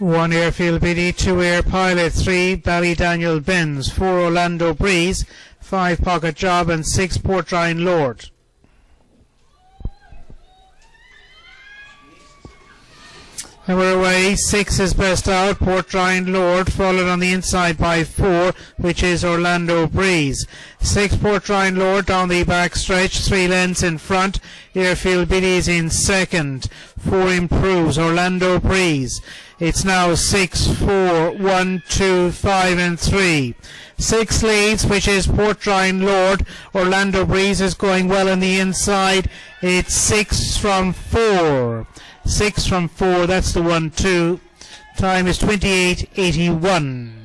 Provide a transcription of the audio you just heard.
One Airfield Biddy, two Air Pilot, three Ballydaniel Benz, four Orlando Breeze, five Pocket Job, and six Portdrine Lord. And we're away. Six is best out. Portdrine Lord, followed on the inside by four, which is Orlando Breeze. Six Portdrine Lord down the back stretch. Three lengths in front. Airfield Biddy's in second. Four improves. Orlando Breeze. It's now six, four, one, two, five, and three. Six leads, which is Portdrine Lord. Orlando Breeze is going well on the inside. It's six from four. Six from four, that's the one two. Time is 28.81.